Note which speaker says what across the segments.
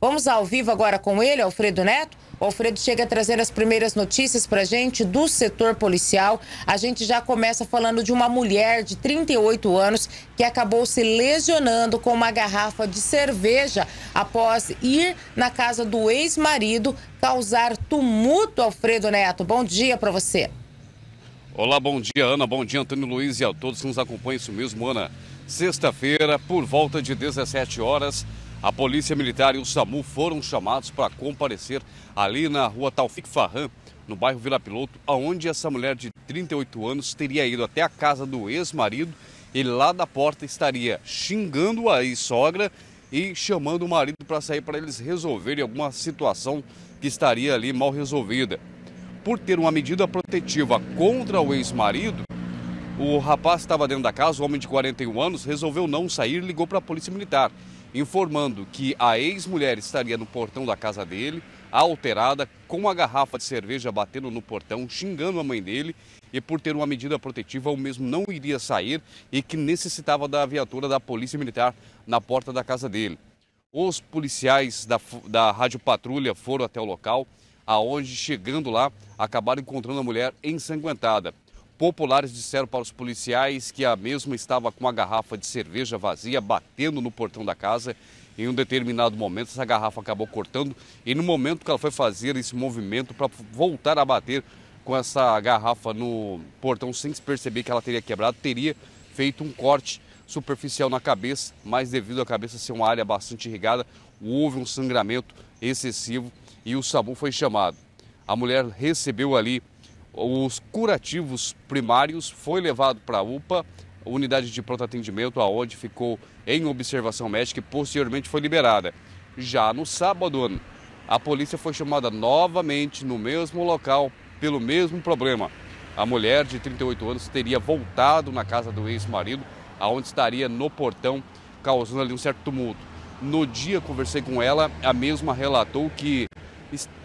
Speaker 1: Vamos ao vivo agora com ele, Alfredo Neto. O Alfredo chega trazendo as primeiras notícias para gente do setor policial. A gente já começa falando de uma mulher de 38 anos que acabou se lesionando com uma garrafa de cerveja após ir na casa do ex-marido causar tumulto. Alfredo Neto, bom dia para você.
Speaker 2: Olá, bom dia, Ana. Bom dia, Antônio Luiz e a todos que nos acompanham. Isso mesmo, Ana. Sexta-feira, por volta de 17 horas, a Polícia Militar e o SAMU foram chamados para comparecer ali na rua Taufik Farran, no bairro Vila Piloto, onde essa mulher de 38 anos teria ido até a casa do ex-marido e lá da porta estaria xingando a ex-sogra e chamando o marido para sair para eles resolverem alguma situação que estaria ali mal resolvida. Por ter uma medida protetiva contra o ex-marido, o rapaz estava dentro da casa, o homem de 41 anos, resolveu não sair e ligou para a polícia militar informando que a ex-mulher estaria no portão da casa dele, alterada, com uma garrafa de cerveja batendo no portão, xingando a mãe dele e por ter uma medida protetiva, o mesmo não iria sair e que necessitava da viatura da Polícia Militar na porta da casa dele. Os policiais da, da Rádio Patrulha foram até o local, aonde, chegando lá, acabaram encontrando a mulher ensanguentada. Populares disseram para os policiais que a mesma estava com a garrafa de cerveja vazia batendo no portão da casa. Em um determinado momento, essa garrafa acabou cortando e no momento que ela foi fazer esse movimento para voltar a bater com essa garrafa no portão sem se perceber que ela teria quebrado, teria feito um corte superficial na cabeça, mas devido à cabeça ser uma área bastante irrigada, houve um sangramento excessivo e o SAMU foi chamado. A mulher recebeu ali os curativos primários, foi levado para a UPA, unidade de pronto atendimento, aonde ficou em observação médica e posteriormente foi liberada. Já no sábado, a polícia foi chamada novamente no mesmo local pelo mesmo problema. A mulher de 38 anos teria voltado na casa do ex-marido, aonde estaria no portão, causando ali um certo tumulto. No dia conversei com ela, a mesma relatou que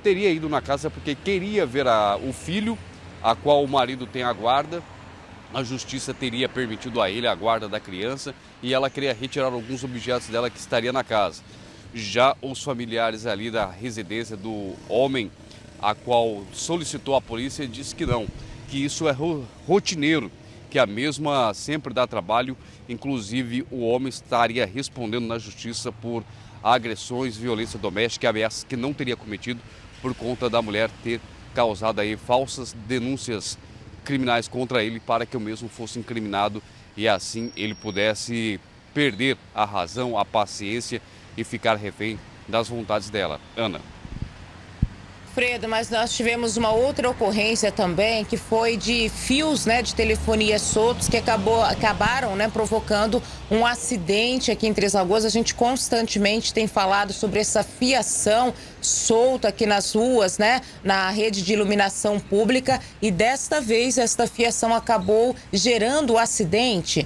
Speaker 2: teria ido na casa porque queria ver a, o filho a qual o marido tem a guarda. A justiça teria permitido a ele a guarda da criança e ela queria retirar alguns objetos dela que estaria na casa. Já os familiares ali da residência do homem, a qual solicitou a polícia, disse que não, que isso é rotineiro, que a mesma sempre dá trabalho, inclusive o homem estaria respondendo na justiça por agressões, violência doméstica e ameaças que não teria cometido por conta da mulher ter causado aí falsas denúncias criminais contra ele para que o mesmo fosse incriminado e assim ele pudesse perder a razão, a paciência e ficar refém das vontades dela. Ana.
Speaker 1: Fredo, mas nós tivemos uma outra ocorrência também, que foi de fios né, de telefonia soltos que acabou, acabaram né, provocando um acidente aqui em Três Lagoas. A gente constantemente tem falado sobre essa fiação solta aqui nas ruas, né, na rede de iluminação pública, e desta vez esta fiação acabou gerando o acidente.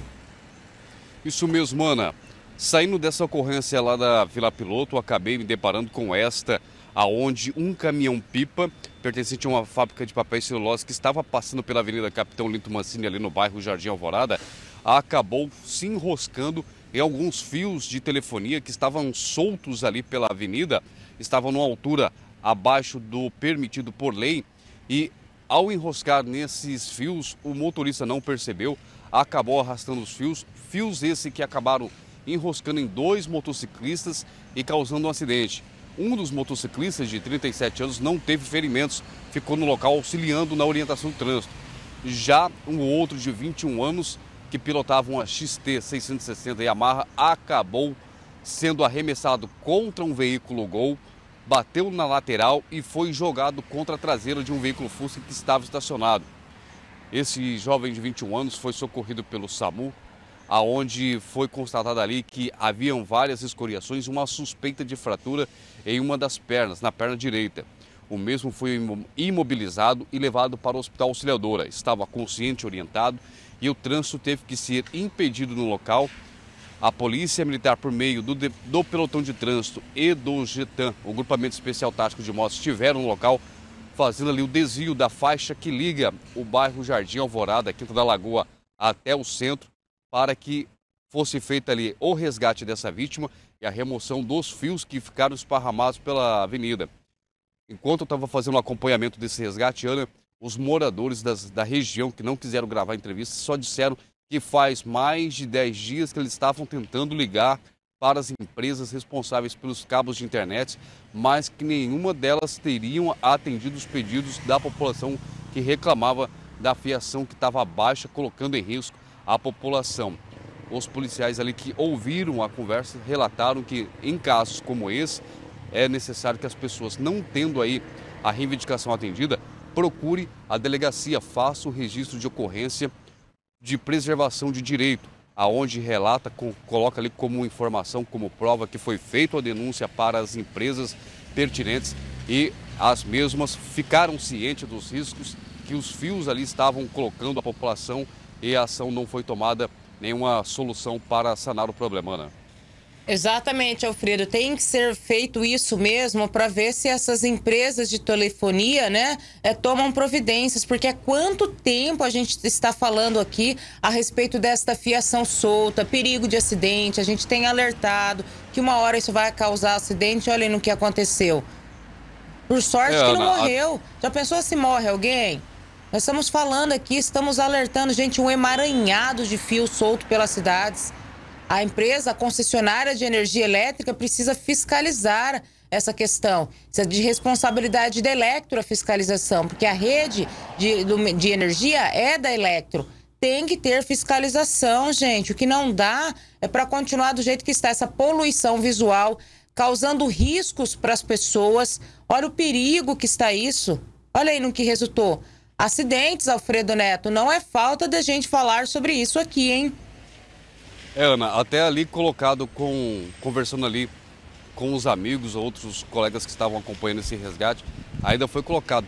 Speaker 2: Isso mesmo, Ana. Saindo dessa ocorrência lá da Vila Piloto, acabei me deparando com esta aonde um caminhão-pipa pertencente a uma fábrica de papéis celulose que estava passando pela Avenida Capitão Linto Mancini ali no bairro Jardim Alvorada, acabou se enroscando em alguns fios de telefonia que estavam soltos ali pela avenida, estavam numa altura abaixo do permitido por lei e ao enroscar nesses fios, o motorista não percebeu, acabou arrastando os fios, fios esse que acabaram enroscando em dois motociclistas e causando um acidente. Um dos motociclistas de 37 anos não teve ferimentos, ficou no local auxiliando na orientação do trânsito. Já um outro de 21 anos, que pilotava uma XT 660 Yamaha, acabou sendo arremessado contra um veículo Gol, bateu na lateral e foi jogado contra a traseira de um veículo Fusca que estava estacionado. Esse jovem de 21 anos foi socorrido pelo SAMU, aonde foi constatado ali que haviam várias escoriações uma suspeita de fratura em uma das pernas, na perna direita. O mesmo foi imobilizado e levado para o Hospital Auxiliadora. Estava consciente, orientado e o trânsito teve que ser impedido no local. A Polícia Militar, por meio do, do pelotão de trânsito e do GETAM, o Grupamento Especial Tático de Motos, estiveram no local fazendo ali o desvio da faixa que liga o bairro Jardim Alvorada, Quinta da Lagoa, até o centro para que fosse feita ali o resgate dessa vítima e a remoção dos fios que ficaram esparramados pela avenida. Enquanto eu estava fazendo o acompanhamento desse resgate, Ana, os moradores das, da região que não quiseram gravar a entrevista só disseram que faz mais de 10 dias que eles estavam tentando ligar para as empresas responsáveis pelos cabos de internet, mas que nenhuma delas teriam atendido os pedidos da população que reclamava da fiação que estava baixa, colocando em risco a população. Os policiais ali que ouviram a conversa relataram que em casos como esse é necessário que as pessoas não tendo aí a reivindicação atendida procure a delegacia, faça o registro de ocorrência de preservação de direito, aonde relata, coloca ali como informação, como prova que foi feita a denúncia para as empresas pertinentes e as mesmas ficaram cientes dos riscos que os fios ali estavam colocando a população e a ação não foi tomada nenhuma solução para sanar o problema, Ana.
Speaker 1: Exatamente, Alfredo. Tem que ser feito isso mesmo para ver se essas empresas de telefonia, né, é, tomam providências, porque há quanto tempo a gente está falando aqui a respeito desta fiação solta, perigo de acidente. A gente tem alertado que uma hora isso vai causar acidente. Olha no que aconteceu. Por sorte é, que não morreu. A... Já pensou se morre alguém? Nós estamos falando aqui, estamos alertando, gente, um emaranhado de fio solto pelas cidades. A empresa, a concessionária de energia elétrica, precisa fiscalizar essa questão. É de responsabilidade da Electro a fiscalização, porque a rede de, de energia é da Electro. Tem que ter fiscalização, gente. O que não dá é para continuar do jeito que está essa poluição visual, causando riscos para as pessoas. Olha o perigo que está isso. Olha aí no que resultou. Acidentes, Alfredo Neto. Não é falta da gente falar sobre isso aqui, hein?
Speaker 2: É, Ana, até ali colocado com. conversando ali com os amigos, outros colegas que estavam acompanhando esse resgate, ainda foi colocado.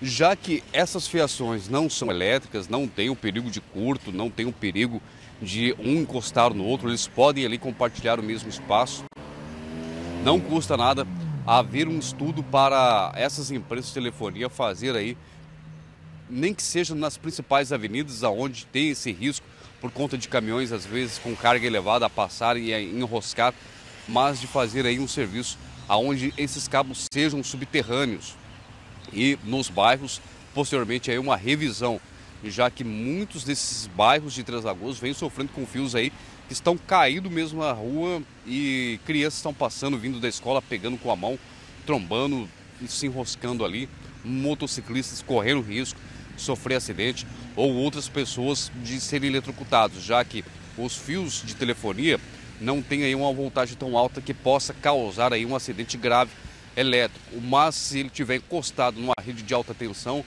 Speaker 2: Já que essas fiações não são elétricas, não tem o perigo de curto, não tem o perigo de um encostar no outro, eles podem ali compartilhar o mesmo espaço. Não custa nada haver um estudo para essas empresas de telefonia fazer aí, nem que seja nas principais avenidas aonde tem esse risco por conta de caminhões, às vezes com carga elevada, a passar e a enroscar, mas de fazer aí um serviço aonde esses cabos sejam subterrâneos. E nos bairros, posteriormente aí uma revisão, já que muitos desses bairros de Três Lagoas vêm sofrendo com fios aí que estão caídos mesmo na rua e crianças estão passando, vindo da escola, pegando com a mão, trombando se enroscando ali, motociclistas correndo risco sofrer acidente ou outras pessoas de serem eletrocutados, já que os fios de telefonia não têm aí uma voltagem tão alta que possa causar aí um acidente grave elétrico. Mas se ele tiver encostado numa rede de alta tensão,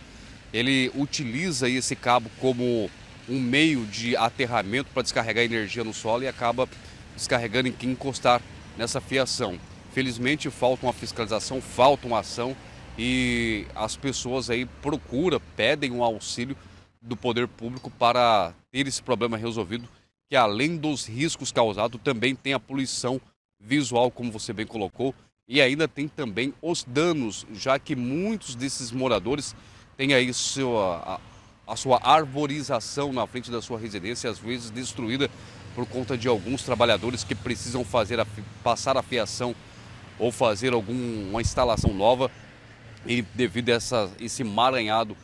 Speaker 2: ele utiliza esse cabo como um meio de aterramento para descarregar energia no solo e acaba descarregando em quem encostar nessa fiação. Felizmente falta uma fiscalização, falta uma ação e as pessoas aí procuram, pedem um auxílio do poder público para ter esse problema resolvido, que além dos riscos causados, também tem a poluição visual, como você bem colocou, e ainda tem também os danos, já que muitos desses moradores têm aí sua, a, a sua arborização na frente da sua residência, às vezes destruída por conta de alguns trabalhadores que precisam fazer a, passar a fiação ou fazer alguma instalação nova e devido a essa, esse maranhado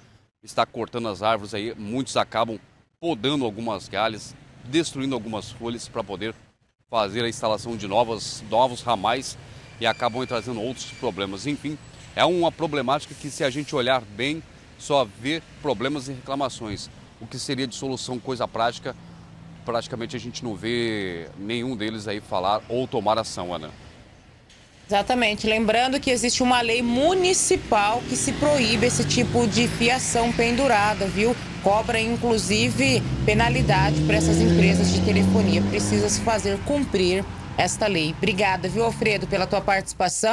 Speaker 2: está cortando as árvores aí, muitos acabam podando algumas galhas, destruindo algumas folhas para poder fazer a instalação de novas, novos ramais e acabam trazendo outros problemas. Enfim, é uma problemática que se a gente olhar bem, só vê problemas e reclamações. O que seria de solução coisa prática, praticamente a gente não vê nenhum deles aí falar ou tomar ação, Ana.
Speaker 1: Exatamente. Lembrando que existe uma lei municipal que se proíbe esse tipo de fiação pendurada, viu? Cobra, inclusive, penalidade para essas empresas de telefonia. Precisa se fazer cumprir esta lei. Obrigada, viu, Alfredo, pela tua participação.